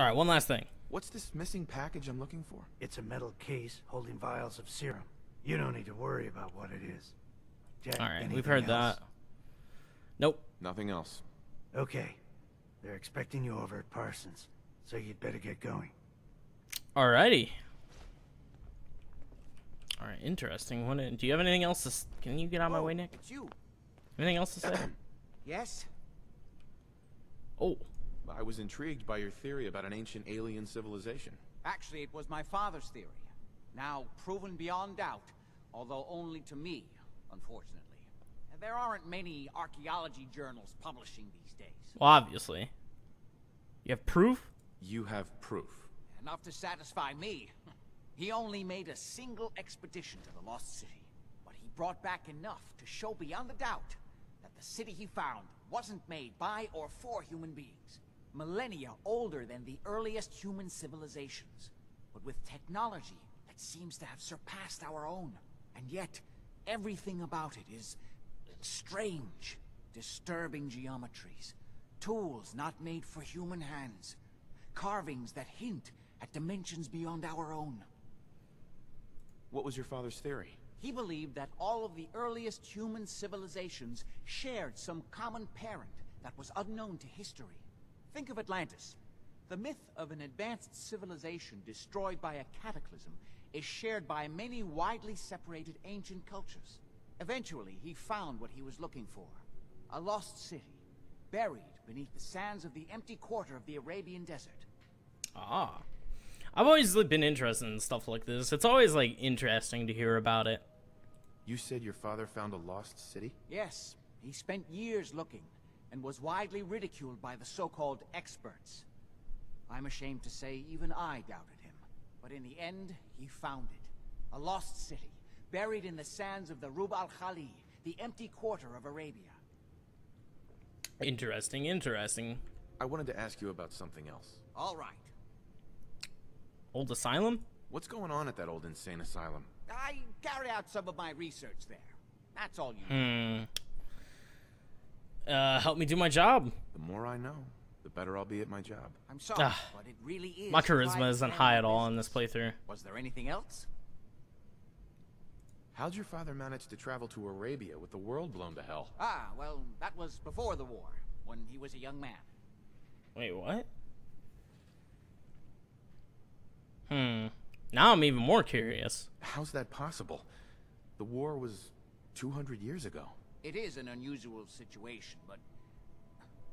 All right, one last thing. What's this missing package I'm looking for? It's a metal case holding vials of serum. You don't need to worry about what it is. Jack, All right, we've heard else? that. Nope. Nothing else. Okay. They're expecting you over at Parsons, so you'd better get going. Alrighty. All right, interesting. What, do you have anything else to? Can you get out of my Oh, way, Nick? It's you. Anything else to say? Yes? oh, I was intrigued by your theory about an ancient alien civilization. Actually, it was my father's theory. Now proven beyond doubt, although only to me, unfortunately. There aren't many archaeology journals publishing these days. well, obviously. You have proof? You have proof. Enough to satisfy me. He only made a single expedition to the Lost City, but he brought back enough to show beyond a doubt that the city he found wasn't made by or for human beings. Millennia older than the earliest human civilizations, but with technology that seems to have surpassed our own. And yet, everything about it is strange, disturbing geometries, tools not made for human hands, carvings that hint at dimensions beyond our own. What was your father's theory? He believed that all of the earliest human civilizations shared some common parent that was unknown to history. Think of Atlantis. The myth of an advanced civilization destroyed by a cataclysm is shared by many widely separated ancient cultures. Eventually, he found what he was looking for. A lost city, buried beneath the sands of the empty quarter of the Arabian desert. Ah. I've always been interested in stuff like this. It's always like interesting to hear about it. You said your father found a lost city? Yes, he spent years looking, and was widely ridiculed by the so-called experts. I'm ashamed to say even I doubted him. But in the end, he found it. A lost city, buried in the sands of the Rub al-Khali, the empty quarter of Arabia. Interesting, interesting. I wanted to ask you about something else. All right. Old asylum? What's going on at that old insane asylum? I carried out some of my research there. That's all you Hmm. Uh, help me do my job. The more I know, the better I'll be at my job. I'm sorry, Ah. but it really is. My charisma isn't high at all in this playthrough. Was there anything else? How'd your father manage to travel to Arabia with the world blown to hell? Ah, well, that was before the war, when he was a young man. Wait, what? Hmm. Now I'm even more curious. How's that possible? The war was 200 years ago. It is an unusual situation, but...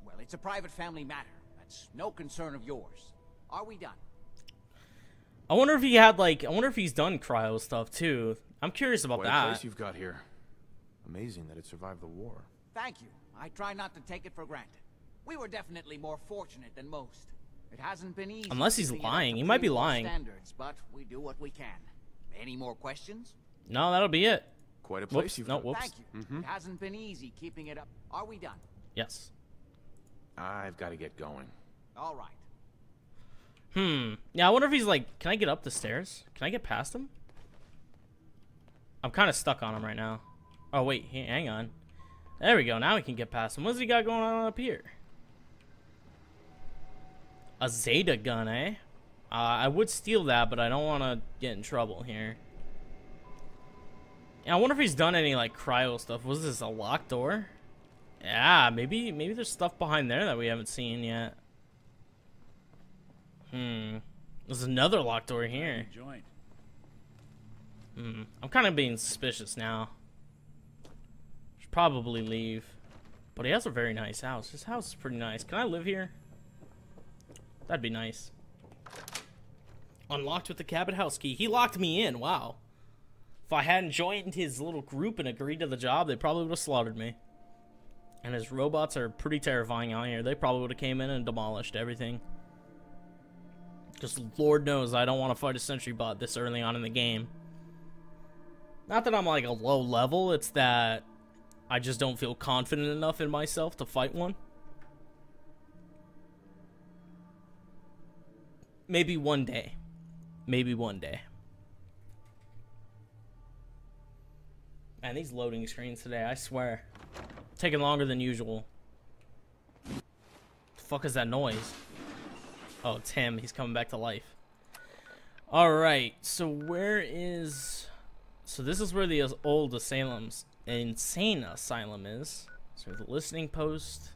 Well, it's a private family matter. That's no concern of yours. Are we done? I wonder if he had like. I wonder if he's done cryo stuff too. I'm curious about What a that. place you've got here. Amazing that it survived the war. Thank you. I try not to take it for granted. We were definitely more fortunate than most. It hasn't been easy. Unless he's keeping it up lying. He might be lying. Standards, but we do what we can. Any more questions? No, that'll be it. Quite a place Whoops. you've No, got. whoops. Thank you. It hasn't been easy keeping it up. Are we done? Yes. I've got to get going. All right. Hmm. Yeah, I wonder if he's like. Can I get up the stairs? Can I get past him? I'm kind of stuck on him right now. Oh wait, h- hang on. There we go. Now we can get past him. What's he got going on up here? A Zeta gun, eh? Uh, I would steal that, but I don't want to get in trouble here. Yeah, I wonder if he's done any like cryo stuff. Was this a locked door? Yeah, maybe maybe there's stuff behind there that we haven't seen yet. Hmm. There's another locked door here. Hmm. I'm kind of being suspicious now. Should probably leave. But he has a very nice house. His house is pretty nice. Can I live here? That'd be nice. Unlocked with the Cabot house key. He locked me in. Wow. If I hadn't joined his little group and agreed to the job, they probably would have slaughtered me. And his robots are pretty terrifying out here. They probably would have came in and demolished everything. Because Lord knows I don't want to fight a sentry bot this early on in the game. Not that I'm like a low level, it's that I just don't feel confident enough in myself to fight one. Maybe one day. Maybe one day. Man, these loading screens today, I swear. Taking longer than usual. The fuck is that noise? Oh, it's him. He's coming back to life. Alright, so where is... So this is where the old asylum's insane asylum is. So the listening post.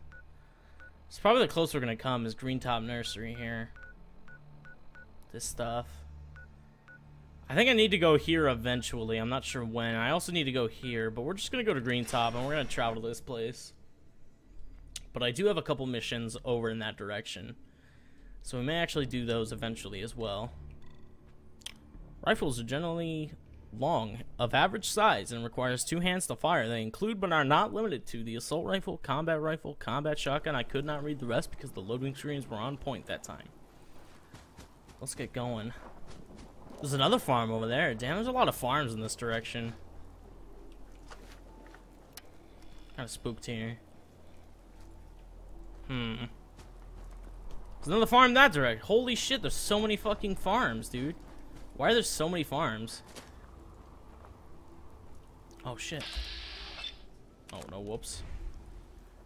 It's probably the closest we're gonna come is Green Top Nursery here. This stuff. I think I need to go here eventually. I'm not sure when. I also need to go here, but we're just gonna go to Green Top and we're gonna travel to this place. But I do have a couple missions over in that direction. So we may actually do those eventually as well. Rifles are generally long, of average size, and requires two hands to fire. They include but are not limited to the assault rifle, combat rifle, combat shotgun. I could not read the rest because the loading screens were on point that time. Let's get going. There's another farm over there. Damn, there's a lot of farms in this direction. Kind of spooked here. Hmm. There's another farm that direct. Holy shit, there's so many fucking farms, dude. Why are there so many farms? Oh, shit. Oh, no, whoops.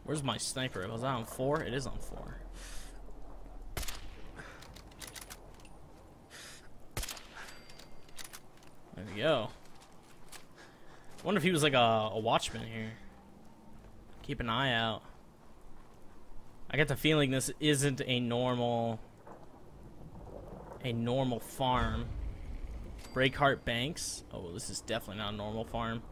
Where's my sniper? Was that on four? It is on four. We go. wonder if he was like a, a watchman here. Keep an eye out. I get the feeling this isn't a normal a normal farm. Breakheart Banks. Oh, this is definitely not a normal farm.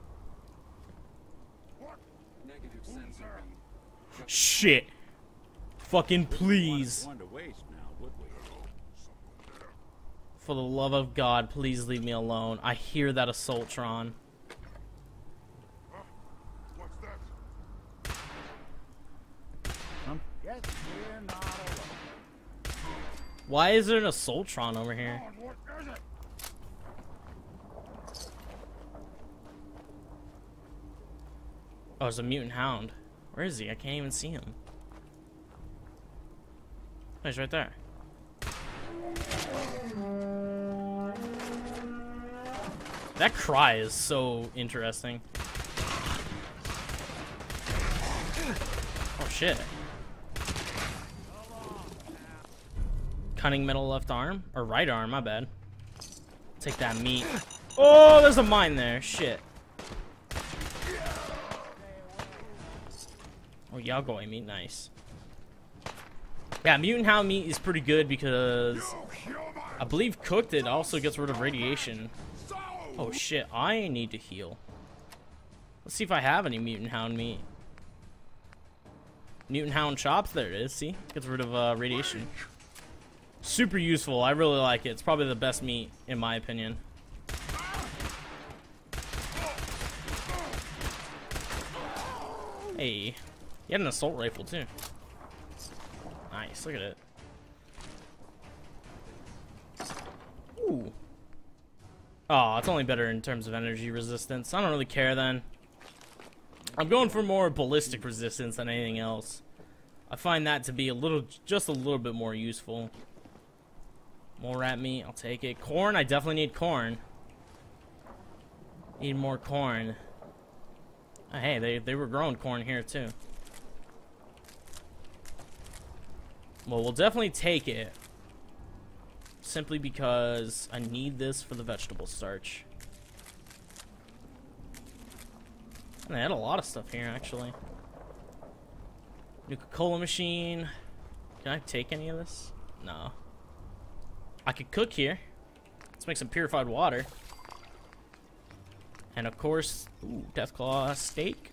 Shit. Fucking please. For the love of God, please leave me alone. I hear that Assaultron. Why is there an Assaultron over here? Oh, it's a mutant hound. Where is he? I can't even see him. Oh, he's right there. That cry is so interesting. Oh shit. Cunning metal left arm? Or right arm, my bad. Take that meat. Oh, there's a mine there. Shit. Oh, Yao guai meat, nice. Yeah, mutant hound meat is pretty good because I believe cooked it also gets rid of radiation. Oh shit, I need to heal. Let's see if I have any mutant hound meat. Mutant hound chops, there it is, see? Gets rid of uh, radiation. Super useful, I really like it. It's probably the best meat, in my opinion. Hey, he had an assault rifle too. Nice, look at it. Ooh. Oh, it's only better in terms of energy resistance. I don't really care then. I'm going for more ballistic resistance than anything else. I find that to be a little, just a little bit more useful. More rat meat, I'll take it. Corn, I definitely need corn. Need more corn. Oh, hey, they, they were growing corn here too. Well, we'll definitely take it. Simply because I need this for the vegetable starch. And they had a lot of stuff here, actually. Nuka-Cola machine. Can I take any of this? No. I could cook here. Let's make some purified water. And of course, ooh, Deathclaw steak.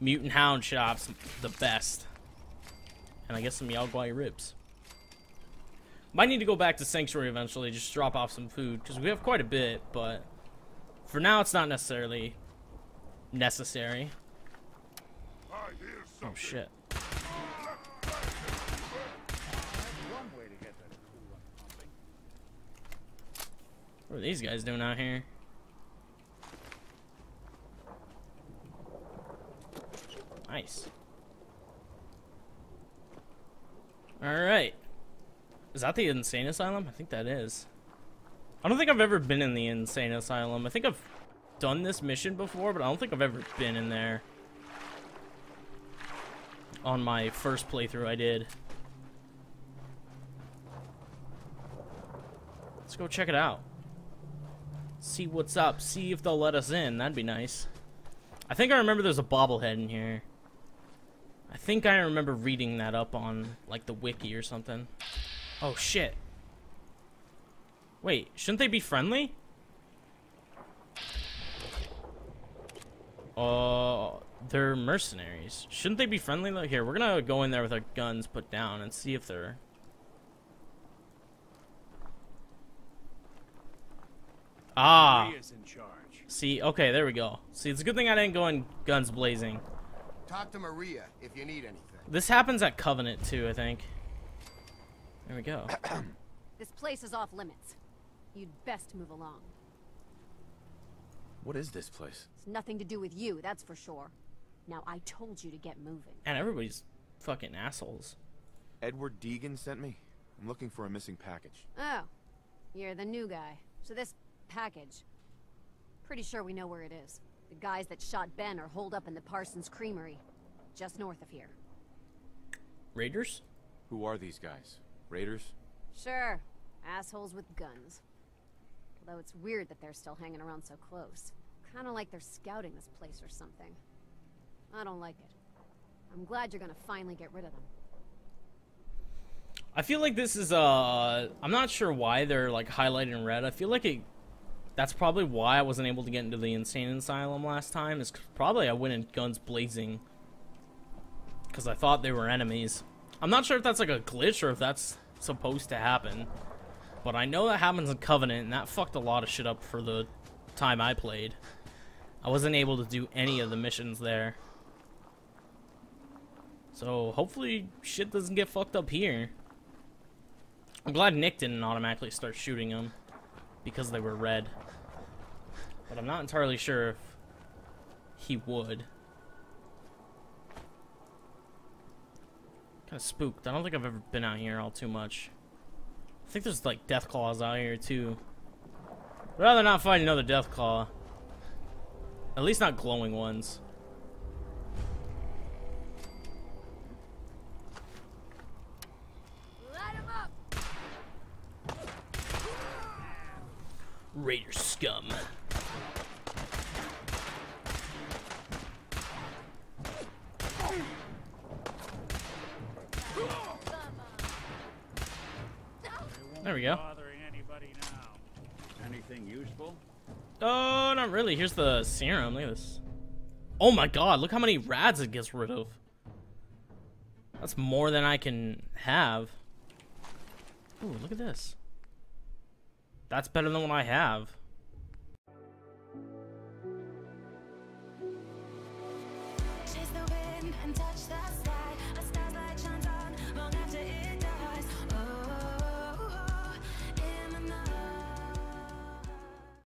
Mutant Hound Shops, the best. And I guess some Yao guai ribs. Might need to go back to Sanctuary eventually, just drop off some food, because we have quite a bit, but for now it's not necessarily necessary. Oh shit. What are these guys doing out here? Nice. Alright. Is that the Insane Asylum? I think that is. I don't think I've ever been in the Insane Asylum. I think I've done this mission before, but I don't think I've ever been in there. On my first playthrough I did. Let's go check it out. See what's up. See if they'll let us in. That'd be nice. I think I remember there's a bobblehead in here. I think I remember reading that up on, like, the wiki or something. Oh, shit. Wait, shouldn't they be friendly? Uh, they're mercenaries. Shouldn't they be friendly Like, Here, we're gonna go in there with our guns put down and see if they're... Ah! Maria's in charge. See, okay, there we go. See, it's a good thing I didn't go in guns blazing. Talk to Maria if you need anything. This happens at Covenant too, I think. There we go. This place is off limits. You'd best move along. What is this place? It's nothing to do with you, that's for sure. Now, I told you to get moving. And everybody's fucking assholes. Edward Deegan sent me. I'm looking for a missing package. Oh, you're the new guy. So this package, pretty sure we know where it is. The guys that shot Ben are holed up in the Parsons Creamery, just north of here. Raiders? Who are these guys? Raiders? Sure, assholes with guns. Although it's weird that they're still hanging around so close. Kinda like they're scouting this place or something. I don't like it. I'm glad you're gonna finally get rid of them. I feel like this is uh I'm not sure why they're like highlighted in red. I feel like it that's probably why I wasn't able to get into the insane asylum last time. Is probably I went in guns blazing because I thought they were enemies. I'm not sure if that's like a glitch or if that's supposed to happen. But I know that happens in Covenant, and that fucked a lot of shit up for the time I played. I wasn't able to do any of the missions there. So hopefully shit doesn't get fucked up here. I'm glad Nick didn't automatically start shooting them because they were red. But I'm not entirely sure if he would. Kind of spooked. I don't think I've ever been out here all too much. I think there's like death claws out here too. I'd rather not fight another death claw. At least not glowing ones. Raider scum. There we go. Bothering anybody now? Anything useful? Oh, not really. Here's the serum. Look at this. Oh my god, look how many rads it gets rid of. That's more than I can have. Ooh, look at this. That's better than what I have.